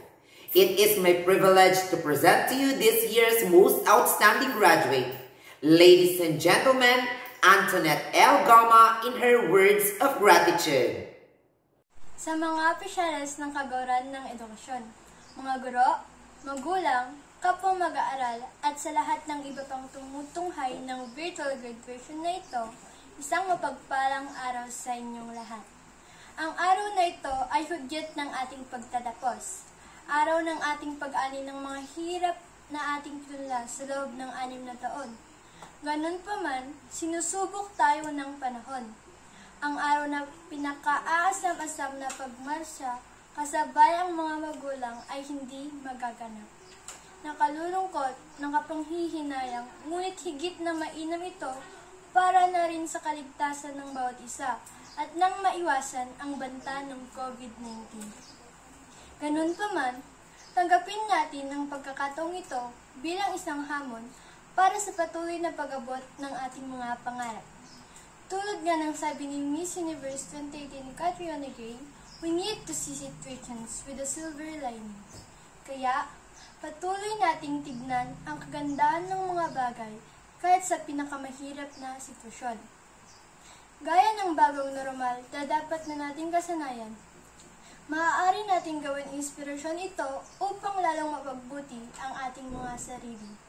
It is my privilege to present to you this year's most outstanding graduate, ladies and gentlemen, Antoinette L. Gama in her words of gratitude. Sa mga opisyales ng kagawaran ng edukasyon, mga guro, magulang, kapwa mag-aaral, at sa lahat ng iba pang tumutunghay ng virtual graduation na ito, isang mapagpalang araw sa inyong lahat. Ang araw na ito ay hudyat ng ating pagtatapos. Araw ng ating pag-ani ng mga hirap na ating pinula sa loob ng anim na taon. Ganun pa man, sinusubok tayo ng panahon. Ang araw na pinaka-aasam-asam na pagmarsya, kasabay ang mga magulang ay hindi magaganap. Nakalulungkot, nakapanghihinayang, ngunit higit na mainam ito para na rin sa kaligtasan ng bawat isa at nang maiwasan ang banta ng COVID-19. Ganun pa man, tanggapin natin ang pagkakataong ito bilang isang hamon para sa patuloy na pag-abot ng ating mga pangarap. Tulad nga ng sabi ni Miss Universe 2018 Catriona Gray, we need to see situations with a silver lining. Kaya, patuloy nating tignan ang kagandahan ng mga bagay kahit sa pinakamahirap na sitwasyon. Gaya ng bagong normal na dapat na nating kasanayan, maaari nating gawin inspirasyon ito upang lalong mapagbuti ang ating mga sarili.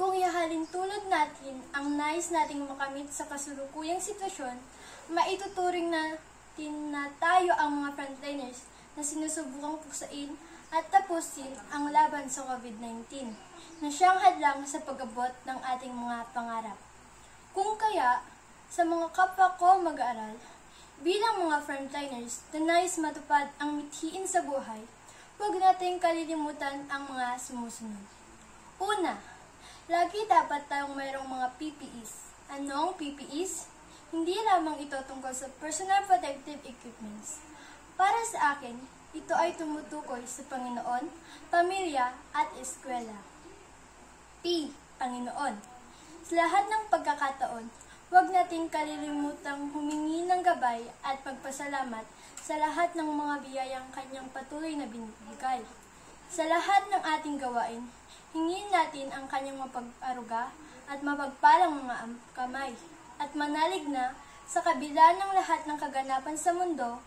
Kung ihahalin tulad natin ang nais nating makamit sa kasulukuyang sitwasyon, maituturing natin na tayo ang mga frontliners na sinusubukang puksain at tapusin ang laban sa COVID-19 na siyang hadlang sa pag-abot ng ating mga pangarap. Kung kaya, sa mga kapwa ko mag-aaral, bilang mga frontliners na nais matupad ang mithiin sa buhay, huwag nating kalilimutan ang mga sumusunod. Una, Lagi dapat tayong mayroong mga PPEs. Ano ang PPEs? Hindi lamang ito tungkol sa personal protective equipments. Para sa akin, Ito ay tumutukoy sa Panginoon, pamilya at eskwela. P. Panginoon. Sa lahat ng pagkakataon, huwag natin kalilimutang humingi ng gabay at pagpasalamat sa lahat ng mga biyayang kanyang patuloy na binibigay. Sa lahat ng ating gawain, hingin natin ang kanyang mapag-aruga at mapagpalang mga am- kamay. At manalig na, sa kabila ng lahat ng kaganapan sa mundo,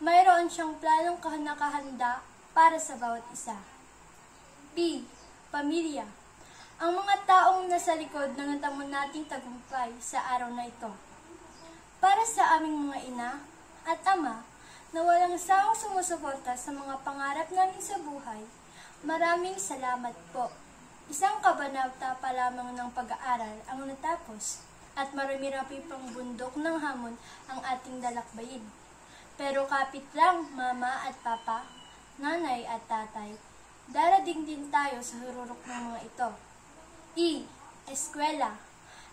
mayroon siyang planong nakahanda para sa bawat isa. P. Pamilya. Ang mga taong nasa likod ng natamo nating tagumpay sa araw na ito. Para sa aming mga ina at ama na walang sawang sumusuporta sa mga pangarap namin sa buhay, maraming salamat po. Isang kabanata pa lamang ng pag-aaral ang natapos at marami-rami pang bundok ng hamon ang ating dalakbayin. Pero kapit lang, mama at papa, nanay at tatay, darating din tayo sa hururok ng mga ito. E. Eskwela.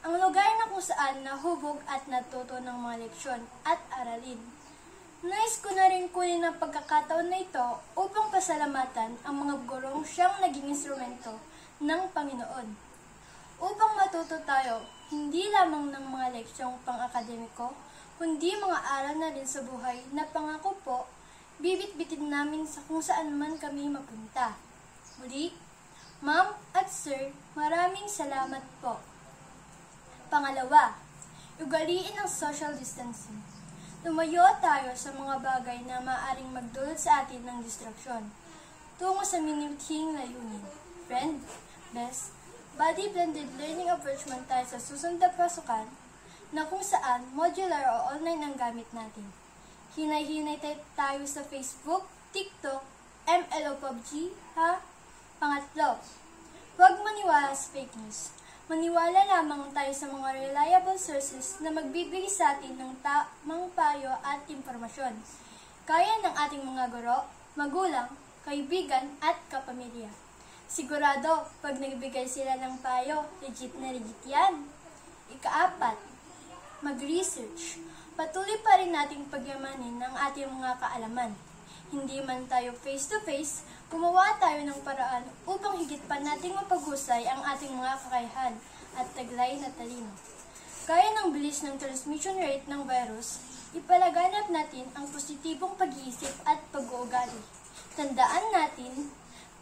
Ang lugar na kung saan nahubog at natuto ng mga leksyon at aralin. Nais ko na rin kunin ang pagkakataon na ito upang pasalamatan ang mga gurong siyang naging instrumento ng Panginoon. Upang matuto tayo, hindi lamang ng mga leksyong pang-akademiko, kundi mga aral na rin sa buhay na pangako po, bibit-bitin namin sa kung saan man kami mapunta. Muli, Ma'am at Sir, maraming salamat po. Pangalawa, ugaliin ang social distancing. Lumayo tayo sa mga bagay na maaring magdulot sa atin ng distraksyon. Tungo sa minimithing layunin. Friend, best, body-blended learning approach man tayo sa susunod na pasukan na kung saan modular o online ang gamit natin. Hinay-hinay tayo sa Facebook, TikTok, ML o PUBG, ha? Pangatlo, huwag maniwala sa fake news. Maniwala lamang tayo sa mga reliable sources na magbibigay sa atin ng tamang payo at impormasyon. Kaya ng ating mga guro, magulang, kaibigan at kapamilya. Sigurado, pag nagbigay sila ng payo, legit na legit yan. Ikaapat, mag-research. Patuloy pa rin nating pagyamanin ang ating mga kaalaman. Hindi man tayo face-to-face, gumawa tayo ng paraan upang higit pa nating mapaghusay ang ating mga kakayahan at taglay na talino. Kaya ng bilis ng transmission rate ng virus, ipalaganap natin ang positibong pag-iisip at pag-uugali. Tandaan natin,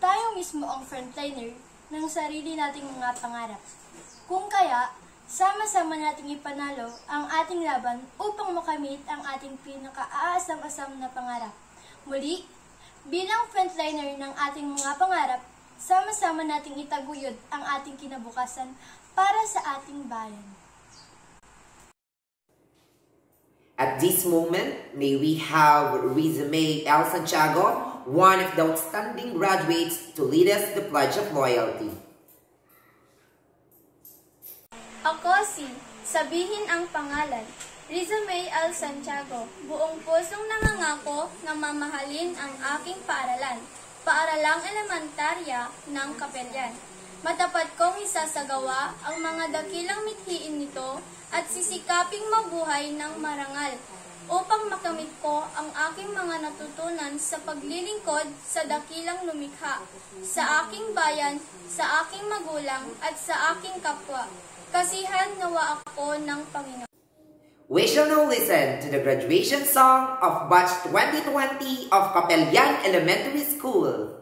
tayo mismo ang frontliner ng sarili nating mga pangarap. Kung kaya, sama-sama nating ipanalo ang ating laban upang makamit ang ating pinaka-aasam-asam na pangarap. Muli, bilang frontliner ng ating mga pangarap, sama-sama nating itaguyod ang ating kinabukasan para sa ating bayan. At this moment, may we have Rizame El Santiago, one of the outstanding graduates, to lead us the Pledge of Loyalty. Ako si Sabihin ang Pangalan, Riza May Al Santiago, buong pusong nangangako na mamahalin ang aking paaralan, paaralang elementarya ng Kapelyan. Matapat kong isasagawa ang mga dakilang mithiin nito at sisikaping mabuhay ng marangal upang makamit ko ang aking mga natutunan sa paglilingkod sa dakilang lumikha, sa aking bayan, sa aking magulang at sa aking kapwa. Kasihan nawa ako ng Panginoon. We shall now listen to the graduation song of Batch 2020 of Capellan Elementary School.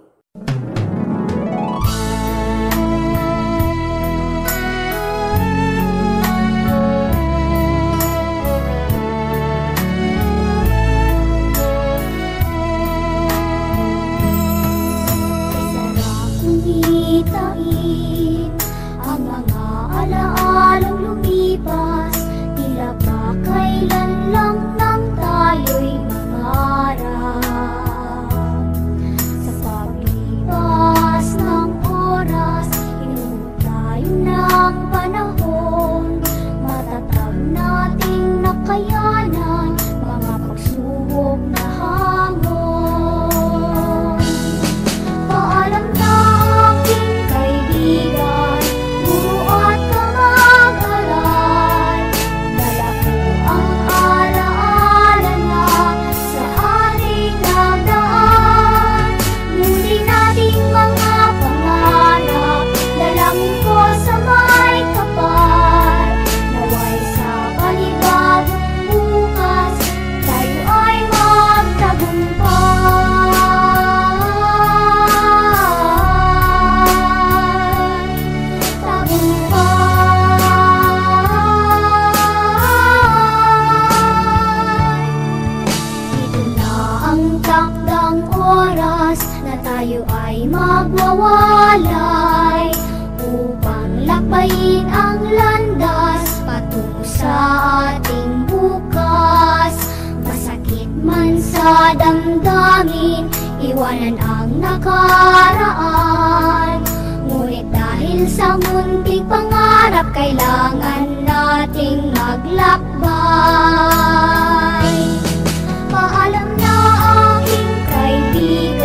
mga damdamin Iwanan ang nakaraan. Ngunit dahil sa munting pangarap Kailangan nating maglakbay. Paalam na aking kaibigan.